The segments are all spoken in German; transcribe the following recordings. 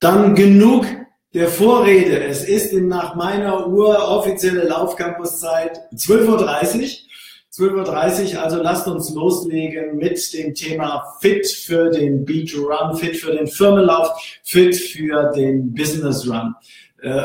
Dann genug der Vorrede. Es ist nach meiner Uhr offizielle Laufcampuszeit 12.30 Uhr. 12.30 Uhr, also lasst uns loslegen mit dem Thema Fit für den Beach Run, Fit für den Firmenlauf, Fit für den Business Run. Äh,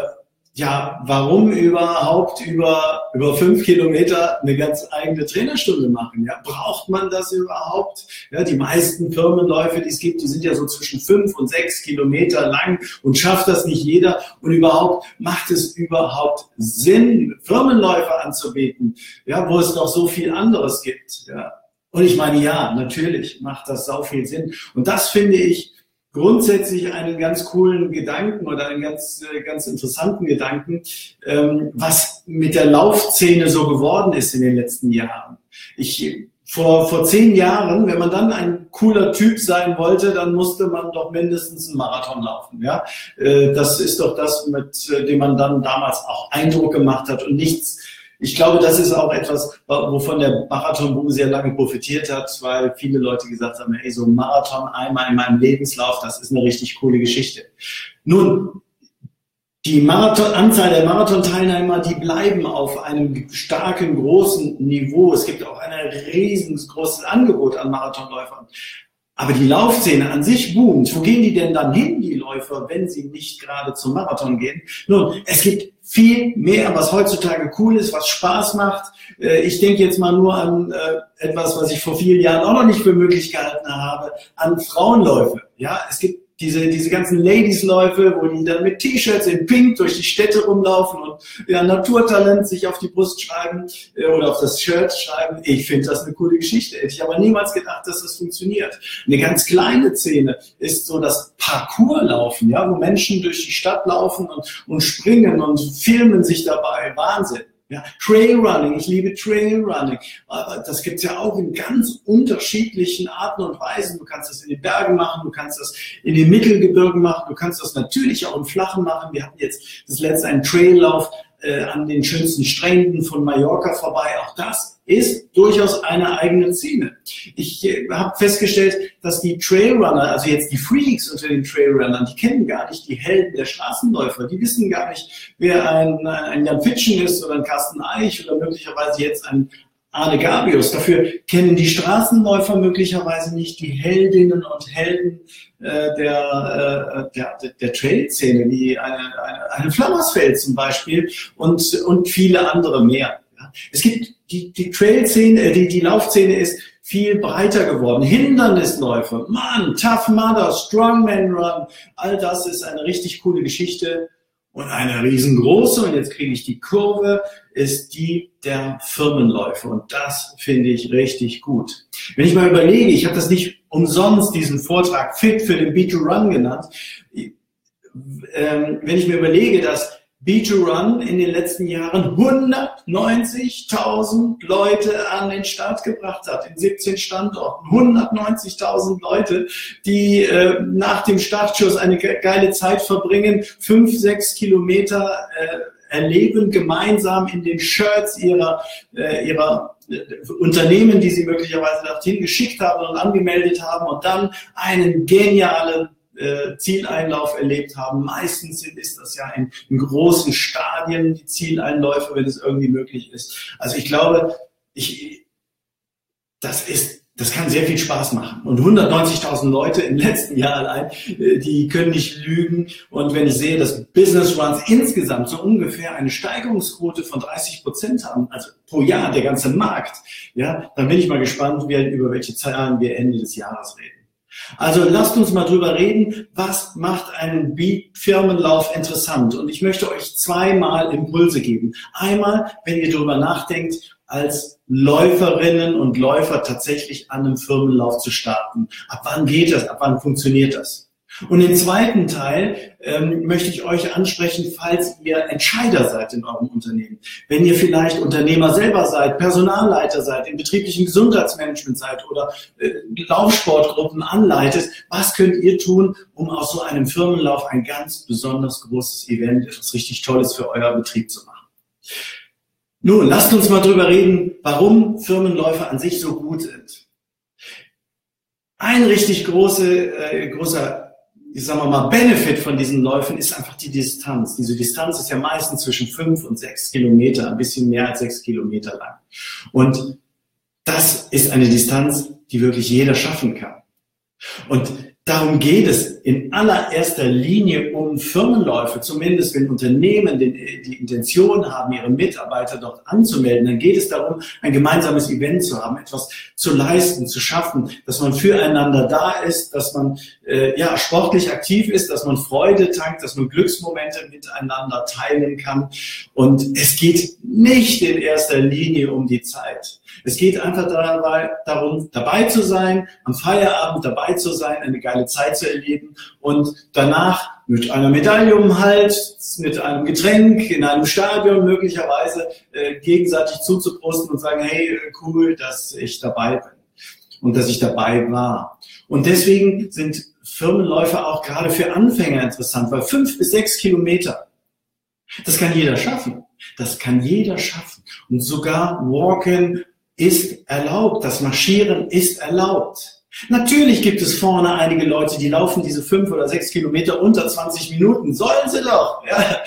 ja, warum überhaupt über, über fünf Kilometer eine ganz eigene Trainerstunde machen? Ja, braucht man das überhaupt? Ja, die meisten Firmenläufe, die es gibt, die sind ja so zwischen fünf und sechs Kilometer lang und schafft das nicht jeder. Und überhaupt macht es überhaupt Sinn, Firmenläufe anzubieten? Ja, wo es noch so viel anderes gibt. Ja. Und ich meine, ja, natürlich macht das sau viel Sinn. Und das finde ich, grundsätzlich einen ganz coolen Gedanken oder einen ganz, äh, ganz interessanten Gedanken, ähm, was mit der Laufszene so geworden ist in den letzten Jahren. Ich, vor, vor zehn Jahren, wenn man dann ein cooler Typ sein wollte, dann musste man doch mindestens einen Marathon laufen. Ja, äh, das ist doch das, mit äh, dem man dann damals auch Eindruck gemacht hat und nichts ich glaube, das ist auch etwas, wovon der Marathonboom sehr lange profitiert hat, weil viele Leute gesagt haben, ey, so ein Marathon einmal in meinem Lebenslauf, das ist eine richtig coole Geschichte. Nun, die Marathon, Anzahl der Marathon-Teilnehmer, die bleiben auf einem starken, großen Niveau. Es gibt auch ein riesengroßes Angebot an Marathonläufern. Aber die Laufszene an sich boomt. Wo gehen die denn dann hin, die Läufer, wenn sie nicht gerade zum Marathon gehen? Nun, es gibt viel mehr, was heutzutage cool ist, was Spaß macht. Äh, ich denke jetzt mal nur an äh, etwas, was ich vor vielen Jahren auch noch nicht für möglich gehalten habe, an Frauenläufe. Ja, es gibt diese, diese ganzen Ladiesläufe, wo die dann mit T-Shirts in Pink durch die Städte rumlaufen und ja, Naturtalent sich auf die Brust schreiben äh, oder auf das Shirt schreiben. Ich finde das eine coole Geschichte. Hätte ich aber niemals gedacht, dass das funktioniert. Eine ganz kleine Szene ist so das Parkourlaufen, ja, wo Menschen durch die Stadt laufen und, und springen und filmen sich dabei. Wahnsinn. Ja, Trailrunning, ich liebe Trailrunning. Aber das gibt's ja auch in ganz unterschiedlichen Arten und Weisen. Du kannst das in den Bergen machen, du kannst das in den Mittelgebirgen machen, du kannst das natürlich auch im Flachen machen. Wir hatten jetzt das letzte einen Traillauf äh, an den schönsten Stränden von Mallorca vorbei. Auch das ist durchaus eine eigene Szene. Ich äh, habe festgestellt, dass die Trailrunner, also jetzt die Freaks unter den Trailrunnern, die kennen gar nicht die Helden der Straßenläufer. Die wissen gar nicht, wer ein, ein Jan Fitschen ist oder ein Carsten Eich oder möglicherweise jetzt ein Arne Gabius. Dafür kennen die Straßenläufer möglicherweise nicht die Heldinnen und Helden äh, der, äh, der, der Trail-Szene, wie eine, eine, eine Flammersfeld zum Beispiel und, und viele andere mehr. Es gibt die, die Trail-Szene, äh, die, die Laufszene ist viel breiter geworden. Hindernisläufe, Mann, Tough Mudder, Strongman Run, all das ist eine richtig coole Geschichte. Und eine riesengroße, und jetzt kriege ich die Kurve, ist die der Firmenläufe. Und das finde ich richtig gut. Wenn ich mal überlege, ich habe das nicht umsonst, diesen Vortrag Fit für den B2Run genannt. Ähm, wenn ich mir überlege, dass B2Run in den letzten Jahren 190.000 Leute an den Start gebracht hat, in 17 Standorten. 190.000 Leute, die äh, nach dem Startschuss eine geile Zeit verbringen, fünf, sechs Kilometer äh, erleben, gemeinsam in den Shirts ihrer, äh, ihrer äh, Unternehmen, die sie möglicherweise dorthin geschickt haben und angemeldet haben und dann einen genialen äh, Zieleinlauf erlebt haben. Meistens ist das ja in, in großen Stadien die Zieleinläufe, wenn es irgendwie möglich ist. Also ich glaube, ich, das ist das kann sehr viel Spaß machen. Und 190.000 Leute im letzten Jahr allein, äh, die können nicht lügen. Und wenn ich sehe, dass Business Runs insgesamt so ungefähr eine Steigerungsquote von 30 Prozent haben, also pro Jahr der ganze Markt, ja, dann bin ich mal gespannt, über welche Zahlen wir Ende des Jahres reden. Also lasst uns mal drüber reden, was macht einen Firmenlauf interessant? Und ich möchte euch zweimal Impulse geben. Einmal, wenn ihr drüber nachdenkt, als Läuferinnen und Läufer tatsächlich an einem Firmenlauf zu starten. Ab wann geht das? Ab wann funktioniert das? Und den zweiten Teil ähm, möchte ich euch ansprechen, falls ihr Entscheider seid in eurem Unternehmen. Wenn ihr vielleicht Unternehmer selber seid, Personalleiter seid, im betrieblichen Gesundheitsmanagement seid oder äh, Laufsportgruppen anleitet, was könnt ihr tun, um aus so einem Firmenlauf ein ganz besonders großes Event, etwas richtig Tolles für euer Betrieb zu machen? Nun, lasst uns mal drüber reden, warum Firmenläufe an sich so gut sind. Ein richtig große, äh, großer ich sag mal, Benefit von diesen Läufen ist einfach die Distanz. Diese Distanz ist ja meistens zwischen fünf und sechs Kilometer, ein bisschen mehr als sechs Kilometer lang. Und das ist eine Distanz, die wirklich jeder schaffen kann. Und Darum geht es in allererster Linie um Firmenläufe, zumindest wenn Unternehmen die Intention haben, ihre Mitarbeiter dort anzumelden, dann geht es darum, ein gemeinsames Event zu haben, etwas zu leisten, zu schaffen, dass man füreinander da ist, dass man äh, ja sportlich aktiv ist, dass man Freude tankt, dass man Glücksmomente miteinander teilen kann. Und es geht nicht in erster Linie um die Zeit. Es geht einfach dabei, darum, dabei zu sein, am Feierabend dabei zu sein, eine geile Zeit zu erleben und danach mit einer Medaille um den Hals, mit einem Getränk in einem Stadion möglicherweise äh, gegenseitig zuzuprosten und sagen, hey, cool, dass ich dabei bin und dass ich dabei war. Und deswegen sind Firmenläufe auch gerade für Anfänger interessant, weil fünf bis sechs Kilometer, das kann jeder schaffen. Das kann jeder schaffen. Und sogar Walken ist erlaubt. Das Marschieren ist erlaubt. Natürlich gibt es vorne einige Leute, die laufen diese fünf oder sechs Kilometer unter 20 Minuten. Sollen sie doch. Ja,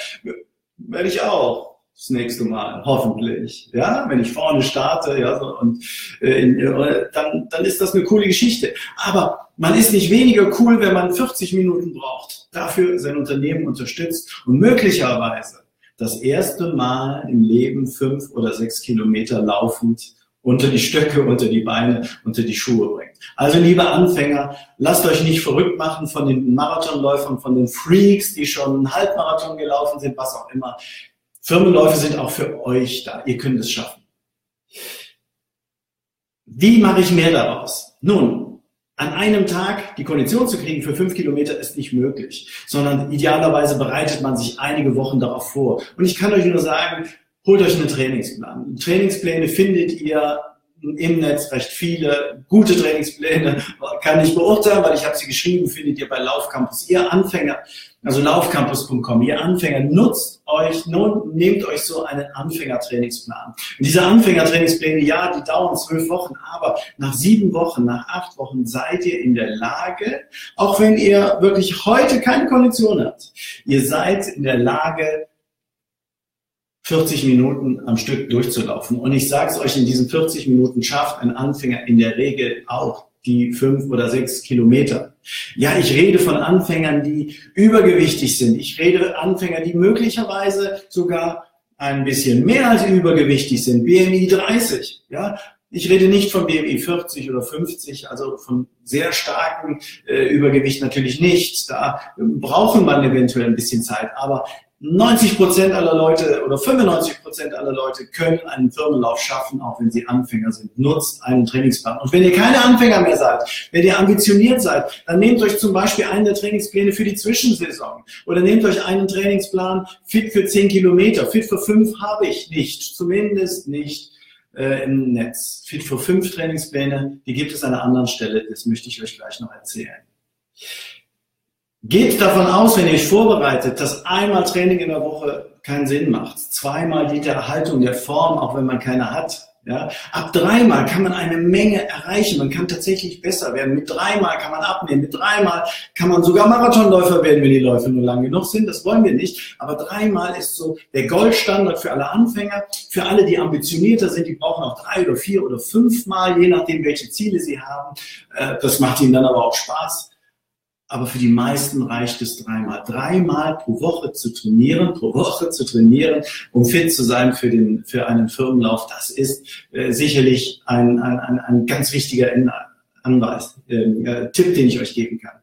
werde ich auch. Das nächste Mal, hoffentlich. Ja, wenn ich vorne starte, ja, so, und äh, in, äh, dann, dann ist das eine coole Geschichte. Aber man ist nicht weniger cool, wenn man 40 Minuten braucht. Dafür sein Unternehmen unterstützt und möglicherweise das erste Mal im Leben fünf oder sechs Kilometer laufend unter die Stöcke, unter die Beine, unter die Schuhe bringt. Also liebe Anfänger, lasst euch nicht verrückt machen von den Marathonläufern, von den Freaks, die schon einen Halbmarathon gelaufen sind, was auch immer. Firmenläufe sind auch für euch da. Ihr könnt es schaffen. Wie mache ich mehr daraus? Nun, an einem Tag die Kondition zu kriegen für fünf Kilometer ist nicht möglich, sondern idealerweise bereitet man sich einige Wochen darauf vor. Und ich kann euch nur sagen, holt euch einen Trainingsplan. Trainingspläne findet ihr im Netz recht viele. Gute Trainingspläne kann ich beurteilen, weil ich habe sie geschrieben, findet ihr bei Laufcampus. Ihr Anfänger, also laufcampus.com, ihr Anfänger, nutzt euch, nun, nehmt euch so einen Anfängertrainingsplan. Und diese Anfängertrainingspläne, ja, die dauern zwölf Wochen, aber nach sieben Wochen, nach acht Wochen seid ihr in der Lage, auch wenn ihr wirklich heute keine Kondition habt, ihr seid in der Lage, 40 Minuten am Stück durchzulaufen. Und ich sage es euch, in diesen 40 Minuten schafft ein Anfänger in der Regel auch die fünf oder sechs Kilometer. Ja, ich rede von Anfängern, die übergewichtig sind. Ich rede Anfänger, die möglicherweise sogar ein bisschen mehr als übergewichtig sind. BMI 30. Ja, ich rede nicht von BMI 40 oder 50, also von sehr starkem äh, Übergewicht natürlich nicht. Da brauchen man eventuell ein bisschen Zeit. Aber 90 Prozent aller Leute oder 95 Prozent aller Leute können einen Firmenlauf schaffen, auch wenn sie Anfänger sind. Nutzt einen Trainingsplan. Und wenn ihr keine Anfänger mehr seid, wenn ihr ambitioniert seid, dann nehmt euch zum Beispiel einen der Trainingspläne für die Zwischensaison oder nehmt euch einen Trainingsplan fit für 10 Kilometer. Fit für 5 habe ich nicht, zumindest nicht äh, im Netz. Fit für 5 Trainingspläne, die gibt es an einer anderen Stelle, das möchte ich euch gleich noch erzählen. Geht davon aus, wenn ihr euch vorbereitet, dass einmal Training in der Woche keinen Sinn macht. Zweimal die Erhaltung der Form, auch wenn man keine hat. Ja, ab dreimal kann man eine Menge erreichen. Man kann tatsächlich besser werden. Mit dreimal kann man abnehmen. Mit dreimal kann man sogar Marathonläufer werden, wenn die Läufe nur lang genug sind. Das wollen wir nicht. Aber dreimal ist so der Goldstandard für alle Anfänger. Für alle, die ambitionierter sind, die brauchen auch drei oder vier oder fünfmal, je nachdem, welche Ziele sie haben. Äh, das macht ihnen dann aber auch Spaß aber für die meisten reicht es dreimal. Dreimal pro Woche zu trainieren, pro Woche zu trainieren, um fit zu sein für, den, für einen Firmenlauf, das ist äh, sicherlich ein, ein, ein, ein ganz wichtiger Anweis, ähm, äh, Tipp, den ich euch geben kann.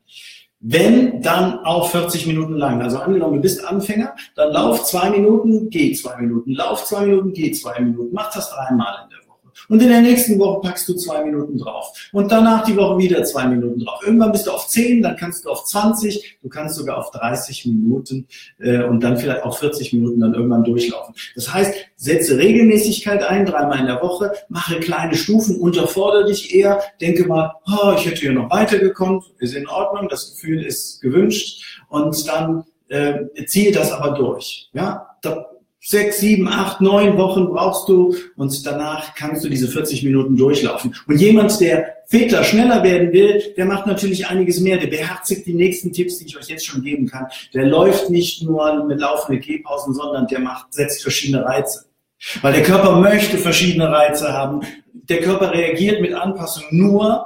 Wenn, dann auch 40 Minuten lang. Also angenommen, du bist Anfänger, dann lauf zwei Minuten, geh zwei Minuten, lauf zwei Minuten, geh zwei Minuten. Mach das dreimal in der und in der nächsten Woche packst du zwei Minuten drauf. Und danach die Woche wieder zwei Minuten drauf. Irgendwann bist du auf zehn, dann kannst du auf 20, du kannst sogar auf 30 Minuten äh, und dann vielleicht auch 40 Minuten dann irgendwann durchlaufen. Das heißt, setze Regelmäßigkeit ein, dreimal in der Woche, mache kleine Stufen, unterfordere dich eher, denke mal, oh, ich hätte hier noch weitergekommen, ist in Ordnung, das Gefühl ist gewünscht und dann äh, ziehe das aber durch. Ja, sechs, sieben, acht, neun Wochen brauchst du und danach kannst du diese 40 Minuten durchlaufen. Und jemand, der fitter, schneller werden will, der macht natürlich einiges mehr. Der beherzigt die nächsten Tipps, die ich euch jetzt schon geben kann. Der läuft nicht nur mit laufenden Gehpausen, sondern der macht, setzt verschiedene Reize. Weil der Körper möchte verschiedene Reize haben. Der Körper reagiert mit Anpassung nur,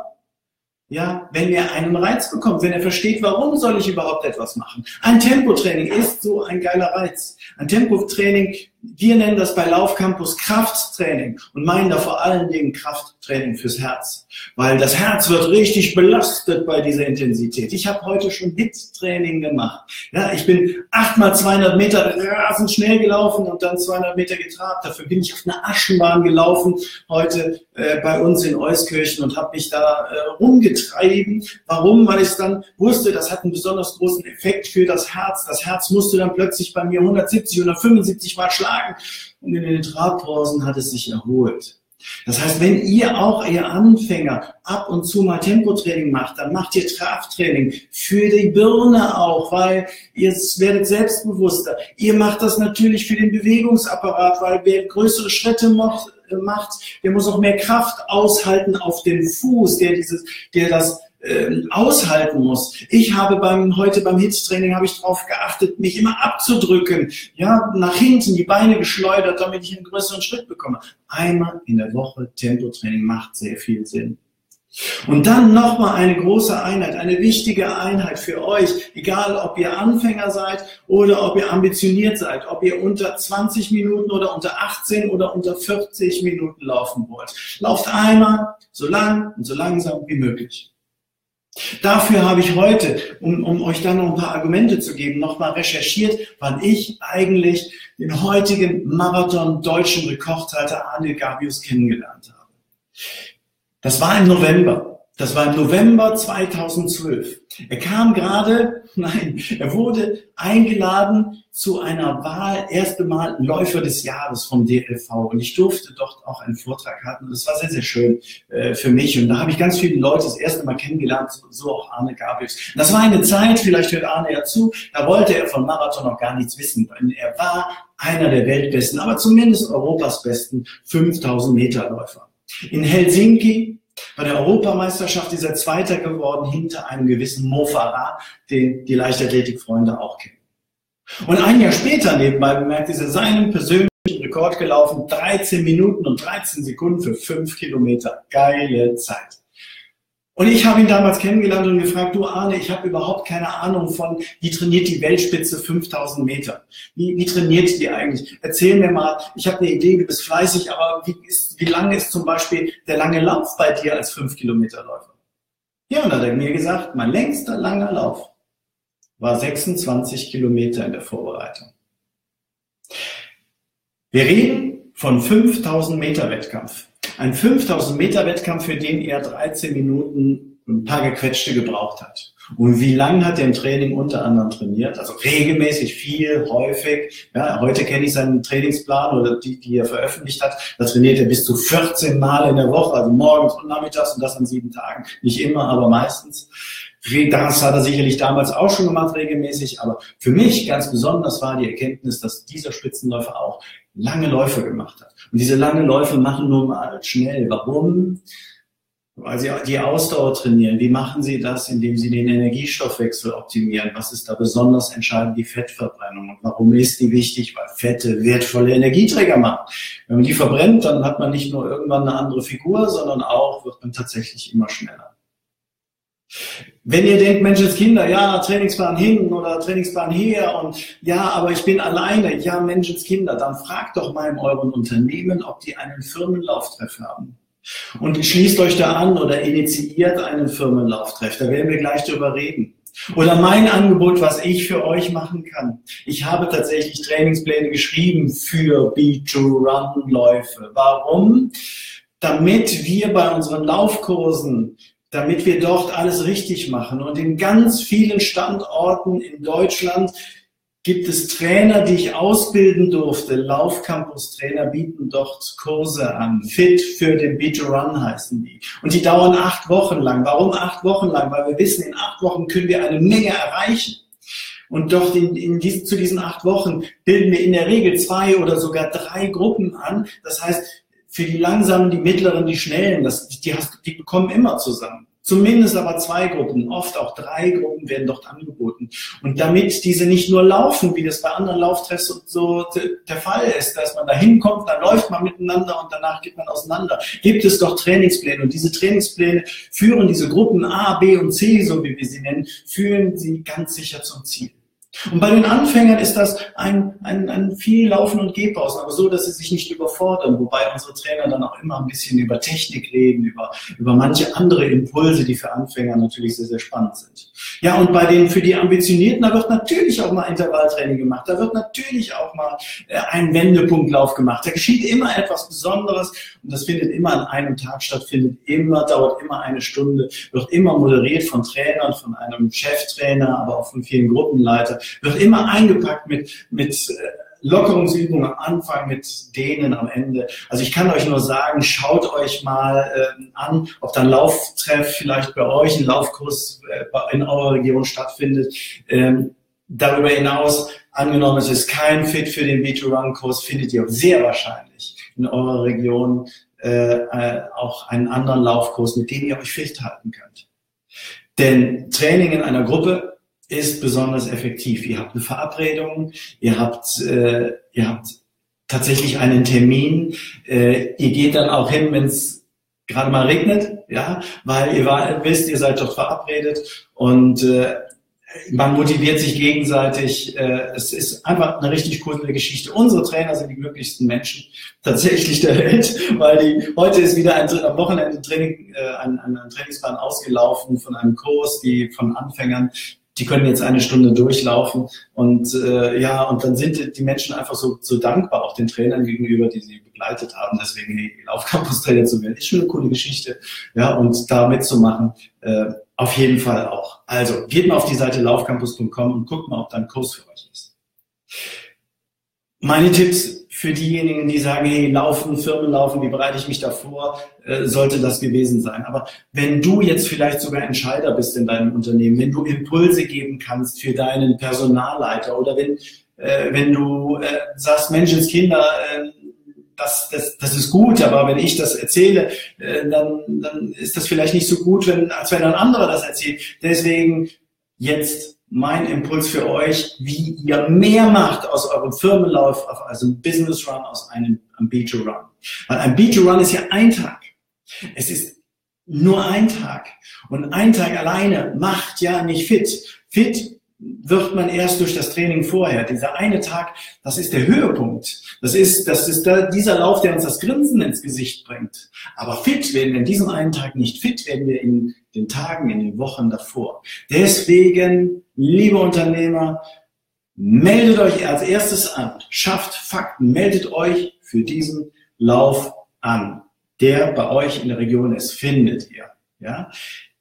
ja, wenn er einen Reiz bekommt, wenn er versteht, warum soll ich überhaupt etwas machen. Ein Tempotraining ist so ein geiler Reiz. Ein Tempotraining wir nennen das bei Laufcampus Krafttraining und meinen da vor allen Dingen Krafttraining fürs Herz, weil das Herz wird richtig belastet bei dieser Intensität. Ich habe heute schon Hit-Training gemacht. Ja, ich bin achtmal 200 Meter rasend schnell gelaufen und dann 200 Meter getrabt. Dafür bin ich auf einer Aschenbahn gelaufen heute äh, bei uns in Euskirchen und habe mich da äh, rumgetrieben. Warum? Weil ich dann wusste, das hat einen besonders großen Effekt für das Herz. Das Herz musste dann plötzlich bei mir 170 oder 75 Mal schlagen schlagen. Und in den Trabpausen hat es sich erholt. Das heißt, wenn ihr auch, ihr Anfänger, ab und zu mal Tempotraining macht, dann macht ihr Krafttraining für die Birne auch, weil ihr werdet selbstbewusster. Ihr macht das natürlich für den Bewegungsapparat, weil wer größere Schritte macht, macht, der muss auch mehr Kraft aushalten auf den Fuß, der dieses, der das äh, aushalten muss. Ich habe beim heute beim Hitztraining habe ich darauf geachtet, mich immer abzudrücken, ja, nach hinten die Beine geschleudert, damit ich einen größeren Schritt bekomme. Einmal in der Woche Tempotraining macht sehr viel Sinn. Und dann nochmal eine große Einheit, eine wichtige Einheit für euch, egal ob ihr Anfänger seid oder ob ihr ambitioniert seid, ob ihr unter 20 Minuten oder unter 18 oder unter 40 Minuten laufen wollt. Lauft einmal so lang und so langsam wie möglich. Dafür habe ich heute, um, um euch dann noch ein paar Argumente zu geben, nochmal recherchiert, wann ich eigentlich den heutigen Marathon-deutschen Rekordhalter Arne Gabius kennengelernt habe. Das war im November. Das war im November 2012. Er kam gerade, nein, er wurde eingeladen zu einer Wahl, erste Mal Läufer des Jahres vom DLV. Und ich durfte dort auch einen Vortrag halten. Das war sehr, sehr schön äh, für mich. Und da habe ich ganz viele Leute das erste Mal kennengelernt, so, so auch Arne Gabriels. Das war eine Zeit, vielleicht hört Arne ja zu, da wollte er von Marathon noch gar nichts wissen. Er war einer der Weltbesten, aber zumindest Europas besten 5000 Meter Läufer. In Helsinki bei der Europameisterschaft ist er Zweiter geworden hinter einem gewissen Mo Farah, den die Leichtathletikfreunde auch kennen. Und ein Jahr später nebenbei bemerkt, ist er seinen persönlichen Rekord gelaufen, 13 Minuten und 13 Sekunden für 5 Kilometer. Geile Zeit. Und ich habe ihn damals kennengelernt und gefragt, du Arne, ich habe überhaupt keine Ahnung von, wie trainiert die Weltspitze 5000 Meter? Wie, wie trainiert die eigentlich? Erzähl mir mal, ich habe eine Idee, du bist fleißig, aber wie, ist, wie lange ist zum Beispiel der lange Lauf bei dir als 5 Kilometer Läufer? Ja, und dann hat er mir gesagt, mein längster langer Lauf war 26 Kilometer in der Vorbereitung. Wir reden von 5000 Meter Wettkampf. Ein 5000 Meter Wettkampf, für den er 13 Minuten ein paar gequetschte gebraucht hat. Und wie lange hat er im Training unter anderem trainiert? Also regelmäßig, viel, häufig. Ja, heute kenne ich seinen Trainingsplan oder die, die er veröffentlicht hat. Da trainiert er bis zu 14 Mal in der Woche, also morgens und nachmittags und das an sieben Tagen. Nicht immer, aber meistens. Das hat er sicherlich damals auch schon gemacht, regelmäßig. Aber für mich ganz besonders war die Erkenntnis, dass dieser Spitzenläufer auch lange Läufe gemacht hat. Und diese langen Läufe machen nur mal schnell. Warum? Weil sie die Ausdauer trainieren. Wie machen sie das? Indem sie den Energiestoffwechsel optimieren. Was ist da besonders entscheidend? Die Fettverbrennung. Und warum ist die wichtig? Weil Fette wertvolle Energieträger machen. Wenn man die verbrennt, dann hat man nicht nur irgendwann eine andere Figur, sondern auch wird man tatsächlich immer schneller. Wenn ihr denkt, Menschenskinder, ja, Trainingsplan hin oder Trainingsplan her und ja, aber ich bin alleine, ja, Menschenskinder, dann fragt doch mal in euren Unternehmen, ob die einen Firmenlauftreff haben. Und schließt euch da an oder initiiert einen Firmenlauftreff. Da werden wir gleich drüber reden. Oder mein Angebot, was ich für euch machen kann. Ich habe tatsächlich Trainingspläne geschrieben für B2Run-Läufe. Warum? Damit wir bei unseren Laufkursen damit wir dort alles richtig machen. Und in ganz vielen Standorten in Deutschland gibt es Trainer, die ich ausbilden durfte. Laufcampus-Trainer bieten dort Kurse an. Fit für den Beat Run heißen die. Und die dauern acht Wochen lang. Warum acht Wochen lang? Weil wir wissen, in acht Wochen können wir eine Menge erreichen. Und doch in, in dies, zu diesen acht Wochen bilden wir in der Regel zwei oder sogar drei Gruppen an. Das heißt, für die Langsamen, die Mittleren, die Schnellen, das, die, hast, die bekommen immer zusammen. Zumindest aber zwei Gruppen, oft auch drei Gruppen werden dort angeboten. Und damit diese nicht nur laufen, wie das bei anderen Lauftreffs so der Fall ist, dass man da hinkommt, dann läuft man miteinander und danach geht man auseinander, gibt es doch Trainingspläne. Und diese Trainingspläne führen diese Gruppen A, B und C, so wie wir sie nennen, führen sie ganz sicher zum Ziel. Und bei den Anfängern ist das ein, ein, ein viel Laufen und Gehpausen, aber so, dass sie sich nicht überfordern, wobei unsere Trainer dann auch immer ein bisschen über Technik reden, über, über manche andere Impulse, die für Anfänger natürlich sehr, sehr spannend sind. Ja, und bei den für die Ambitionierten, da wird natürlich auch mal Intervalltraining gemacht, da wird natürlich auch mal äh, ein Wendepunktlauf gemacht. Da geschieht immer etwas Besonderes und das findet immer an einem Tag statt, findet immer, dauert immer eine Stunde, wird immer moderiert von Trainern, von einem Cheftrainer, aber auch von vielen Gruppenleitern wird immer eingepackt mit, mit äh, Lockerungsübungen am Anfang, mit denen am Ende. Also ich kann euch nur sagen, schaut euch mal äh, an, ob dann Lauftreff vielleicht bei euch, ein Laufkurs äh, in eurer Region stattfindet. Ähm, darüber hinaus, angenommen, es ist kein Fit für den B2Run-Kurs, findet ihr sehr wahrscheinlich in eurer Region äh, äh, auch einen anderen Laufkurs, mit dem ihr euch fit halten könnt. Denn Training in einer Gruppe ist besonders effektiv. Ihr habt eine Verabredung, ihr habt, äh, ihr habt tatsächlich einen Termin, äh, ihr geht dann auch hin, wenn es gerade mal regnet, ja, weil ihr war, wisst, ihr seid doch verabredet und äh, man motiviert sich gegenseitig. Äh, es ist einfach eine richtig coole Geschichte. Unsere Trainer sind die glücklichsten Menschen tatsächlich der Welt, weil die heute ist wieder ein, am Wochenende Training, äh, ein, ein Trainingsplan ausgelaufen von einem Kurs, die von Anfängern die können jetzt eine Stunde durchlaufen und äh, ja, und dann sind die Menschen einfach so, so dankbar auch den Trainern gegenüber, die sie begleitet haben. Deswegen die Laufcampus-Trainer zu werden, ist schon eine coole Geschichte. Ja, und da mitzumachen, äh, auf jeden Fall auch. Also geht mal auf die Seite laufcampus.com und guckt mal, ob da ein Kurs für euch ist. Meine Tipps für diejenigen, die sagen, hey, laufen, Firmen laufen, wie bereite ich mich davor, äh, sollte das gewesen sein. Aber wenn du jetzt vielleicht sogar Entscheider bist in deinem Unternehmen, wenn du Impulse geben kannst für deinen Personalleiter oder wenn, äh, wenn du äh, sagst, Menschenskinder, äh, das, das, das ist gut, aber wenn ich das erzähle, äh, dann, dann ist das vielleicht nicht so gut, wenn, als wenn ein anderer das erzählt. Deswegen jetzt mein Impuls für euch, wie ihr mehr macht aus eurem Firmenlauf, also ein Business Run, aus einem, B2 Run. Weil ein B2 Run ist ja ein Tag. Es ist nur ein Tag. Und ein Tag alleine macht ja nicht fit. Fit wird man erst durch das Training vorher. Dieser eine Tag, das ist der Höhepunkt. Das ist, das ist da, dieser Lauf, der uns das Grinsen ins Gesicht bringt. Aber fit werden wir in diesem einen Tag nicht. Fit werden wir in den Tagen, in den Wochen davor. Deswegen, liebe Unternehmer, meldet euch als erstes an. Schafft Fakten. Meldet euch für diesen Lauf an. Der bei euch in der Region ist, findet ihr. Ja?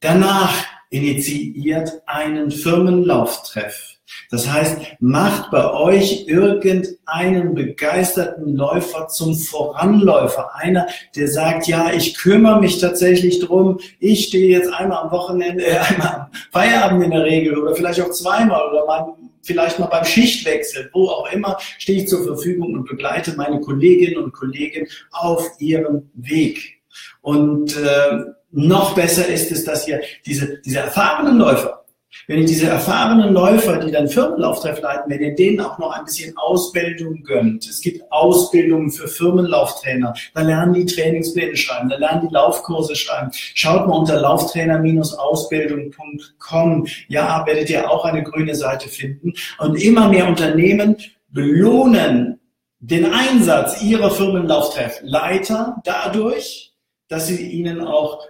Danach initiiert einen Firmenlauftreff. Das heißt, macht bei euch irgendeinen begeisterten Läufer zum Voranläufer. Einer, der sagt, ja, ich kümmere mich tatsächlich drum. Ich stehe jetzt einmal am Wochenende, äh, einmal am Feierabend in der Regel oder vielleicht auch zweimal oder mal, vielleicht mal beim Schichtwechsel, wo auch immer, stehe ich zur Verfügung und begleite meine Kolleginnen und Kollegen auf ihrem Weg. Und äh, noch besser ist es, dass ihr diese, diese erfahrenen Läufer, wenn ihr diese erfahrenen Läufer, die dann Firmenlauftreff leiten, wenn ihr denen auch noch ein bisschen Ausbildung gönnt. Es gibt Ausbildungen für Firmenlauftrainer. Da lernen die Trainingspläne schreiben, da lernen die Laufkurse schreiben. Schaut mal unter lauftrainer-ausbildung.com. Ja, werdet ihr auch eine grüne Seite finden. Und immer mehr Unternehmen belohnen den Einsatz ihrer Firmenlauftreffleiter dadurch, dass sie ihnen auch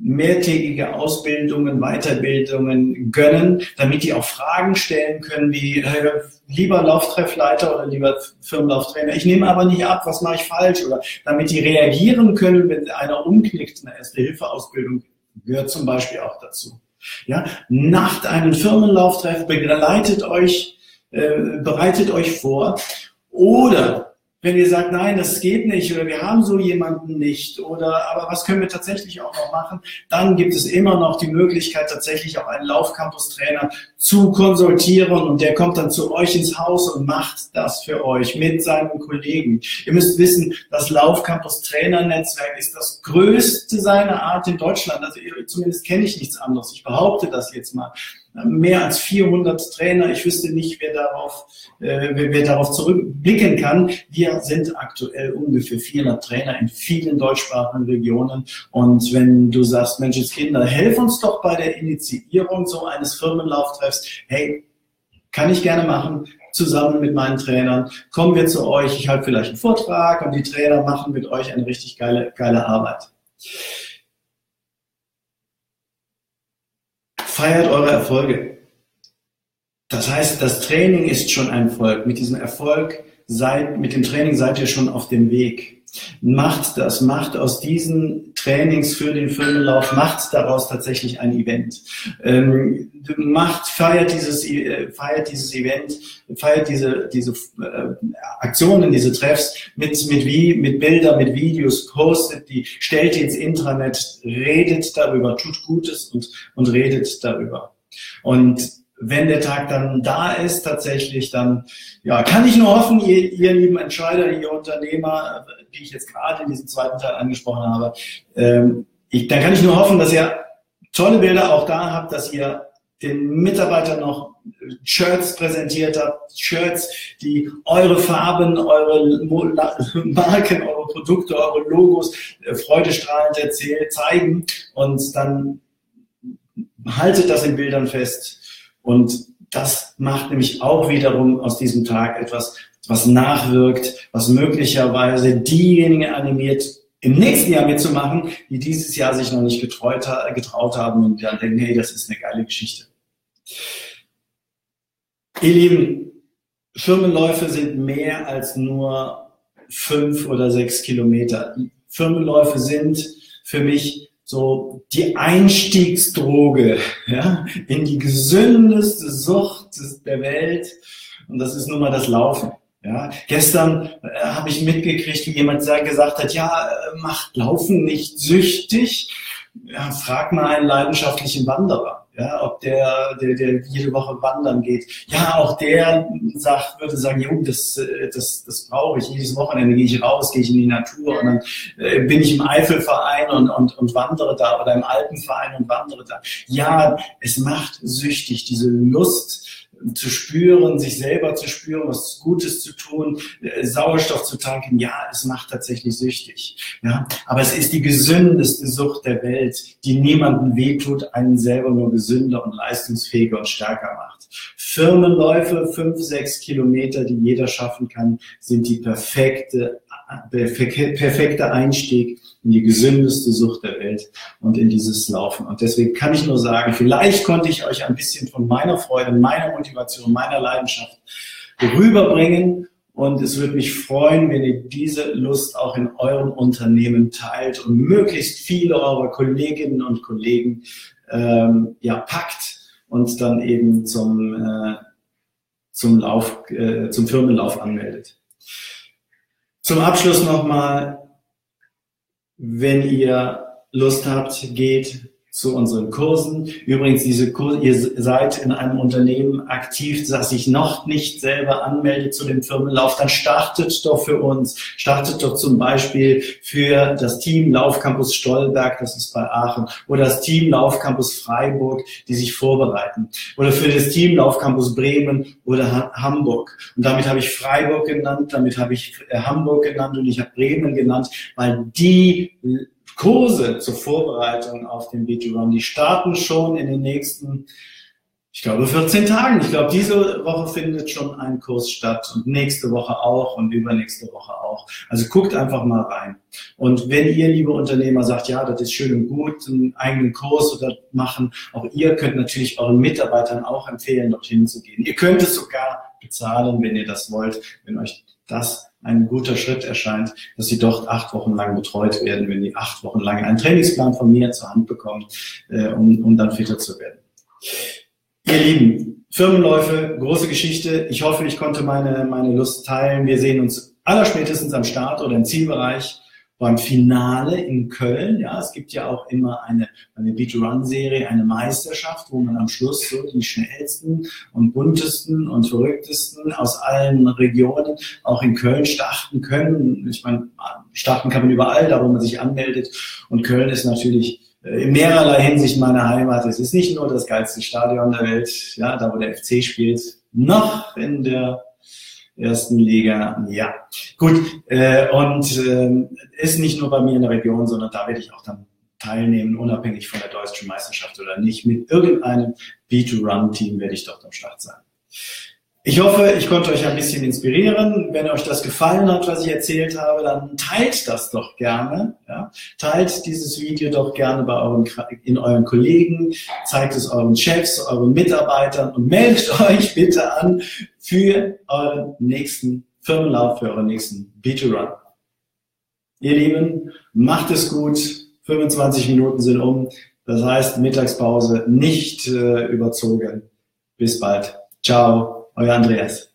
mehrtägige Ausbildungen, Weiterbildungen gönnen, damit die auch Fragen stellen können, wie äh, lieber Lauftreffleiter oder lieber Firmenlauftrainer, ich nehme aber nicht ab, was mache ich falsch? Oder damit die reagieren können, wenn einer umknickt. Eine Erste-Hilfe-Ausbildung gehört zum Beispiel auch dazu. Ja, macht einen Firmenlauftreff, begleitet euch, äh, bereitet euch vor oder wenn ihr sagt, nein, das geht nicht oder wir haben so jemanden nicht oder aber was können wir tatsächlich auch noch machen, dann gibt es immer noch die Möglichkeit, tatsächlich auch einen Laufcampus-Trainer zu konsultieren und der kommt dann zu euch ins Haus und macht das für euch mit seinen Kollegen. Ihr müsst wissen, das Laufcampus-Trainer-Netzwerk ist das größte seiner Art in Deutschland. Also zumindest kenne ich nichts anderes. Ich behaupte das jetzt mal mehr als 400 Trainer. Ich wüsste nicht, wer darauf, äh, wer, wer darauf zurückblicken kann. Wir sind aktuell ungefähr 400 Trainer in vielen deutschsprachigen Regionen. Und wenn du sagst, Mensch, Kinder, helf uns doch bei der Initiierung so eines Firmenlauftreffs. Hey, kann ich gerne machen, zusammen mit meinen Trainern. Kommen wir zu euch, ich halte vielleicht einen Vortrag und die Trainer machen mit euch eine richtig geile, geile Arbeit. Feiert eure Erfolge. Das heißt, das Training ist schon ein Erfolg. Mit diesem Erfolg seid, mit dem Training seid ihr schon auf dem Weg. Macht das, macht aus diesen Trainings für den Firmenlauf, macht daraus tatsächlich ein Event. Ähm, macht, feiert dieses, äh, feiert dieses Event, feiert diese, diese äh, Aktionen, diese Treffs mit, mit wie, mit Bildern, mit Videos, postet die, stellt die ins Intranet, redet darüber, tut Gutes und, und redet darüber. Und wenn der Tag dann da ist, tatsächlich, dann ja, kann ich nur hoffen, ihr, ihr lieben Entscheider, ihr Unternehmer, die ich jetzt gerade in diesem zweiten Teil angesprochen habe, ähm, ich, dann kann ich nur hoffen, dass ihr tolle Bilder auch da habt, dass ihr den Mitarbeitern noch Shirts präsentiert habt, Shirts, die eure Farben, eure Marken, eure Produkte, eure Logos äh, freudestrahlend erzählen, zeigen und dann haltet das in Bildern fest und das macht nämlich auch wiederum aus diesem Tag etwas, was nachwirkt, was möglicherweise diejenigen animiert, im nächsten Jahr mitzumachen, die dieses Jahr sich noch nicht getreut, getraut haben und dann denken, hey, das ist eine geile Geschichte. Ihr Lieben, Firmenläufe sind mehr als nur fünf oder sechs Kilometer. Firmenläufe sind für mich so die Einstiegsdroge ja, in die gesündeste Sucht der Welt. Und das ist nun mal das Laufen. Ja, gestern äh, habe ich mitgekriegt, wie jemand gesagt hat, ja, äh, macht Laufen nicht süchtig. Ja, frag mal einen leidenschaftlichen Wanderer ja, ob der, der, der jede Woche wandern geht. Ja, auch der sagt, würde sagen, jo, das, äh, das, das brauche ich. Jedes Wochenende gehe ich raus, gehe ich in die Natur und dann äh, bin ich im Eifelverein und, und, und wandere da oder im Alpenverein und wandere da. Ja, es macht süchtig, diese Lust, zu spüren, sich selber zu spüren, was Gutes zu tun, äh, Sauerstoff zu tanken, ja, es macht tatsächlich süchtig. Ja, aber es ist die gesündeste Sucht der Welt, die niemandem wehtut, einen selber nur gesünder und leistungsfähiger und stärker macht. Firmenläufe, fünf, sechs Kilometer, die jeder schaffen kann, sind die perfekte, perfekte Einstieg in die gesündeste Sucht der Welt und in dieses Laufen. Und deswegen kann ich nur sagen, vielleicht konnte ich euch ein bisschen von meiner Freude, meiner Motivation, meiner Leidenschaft rüberbringen. Und es würde mich freuen, wenn ihr diese Lust auch in eurem Unternehmen teilt und möglichst viele eurer Kolleginnen und Kollegen ähm, ja, packt und dann eben zum, äh, zum, Lauf, äh, zum Firmenlauf anmeldet. Zum Abschluss nochmal wenn ihr Lust habt, geht zu unseren Kursen. Übrigens, diese Kurse, ihr seid in einem Unternehmen aktiv, das sich noch nicht selber anmeldet zu dem Firmenlauf, dann startet doch für uns. Startet doch zum Beispiel für das Team Laufcampus Stolberg, das ist bei Aachen, oder das Team Laufcampus Freiburg, die sich vorbereiten. Oder für das Team Laufcampus Bremen oder ha Hamburg. Und damit habe ich Freiburg genannt, damit habe ich äh, Hamburg genannt und ich habe Bremen genannt, weil die Kurse zur Vorbereitung auf den B2Run, die starten schon in den nächsten, ich glaube, 14 Tagen. Ich glaube, diese Woche findet schon ein Kurs statt und nächste Woche auch und übernächste Woche auch. Also guckt einfach mal rein. Und wenn ihr, liebe Unternehmer, sagt, ja, das ist schön und gut, einen eigenen Kurs oder machen, auch ihr könnt natürlich euren Mitarbeitern auch empfehlen, dorthin zu gehen. Ihr könnt es sogar bezahlen, wenn ihr das wollt, wenn euch das ein guter Schritt erscheint, dass sie dort acht Wochen lang betreut werden, wenn die acht Wochen lang einen Trainingsplan von mir zur Hand bekommen, äh, um, um dann fitter zu werden. Ihr Lieben, Firmenläufe, große Geschichte. Ich hoffe, ich konnte meine, meine Lust teilen. Wir sehen uns allerspätestens am Start oder im Zielbereich beim Finale in Köln. Ja, es gibt ja auch immer eine, eine Beat-Run-Serie, eine Meisterschaft, wo man am Schluss so die schnellsten und buntesten und verrücktesten aus allen Regionen auch in Köln starten können. Ich meine, starten kann man überall, da wo man sich anmeldet. Und Köln ist natürlich äh, in mehrerlei Hinsicht meine Heimat. Es ist nicht nur das geilste Stadion der Welt, ja, da wo der FC spielt, noch in der ersten Liga. Ja, gut. Äh, und äh, ist nicht nur bei mir in der Region, sondern da werde ich auch dann teilnehmen, unabhängig von der deutschen Meisterschaft oder nicht. Mit irgendeinem B2Run-Team werde ich dort am Start sein. Ich hoffe, ich konnte euch ein bisschen inspirieren. Wenn euch das gefallen hat, was ich erzählt habe, dann teilt das doch gerne. Ja? Teilt dieses Video doch gerne bei euren, in euren Kollegen, zeigt es euren Chefs, euren Mitarbeitern und meldet euch bitte an für euren nächsten Firmenlauf, für euren nächsten B2Run. Ihr Lieben, macht es gut. 25 Minuten sind um. Das heißt, Mittagspause nicht äh, überzogen. Bis bald. Ciao. Euer Andreas.